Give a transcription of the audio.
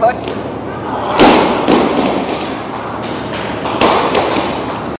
Rush.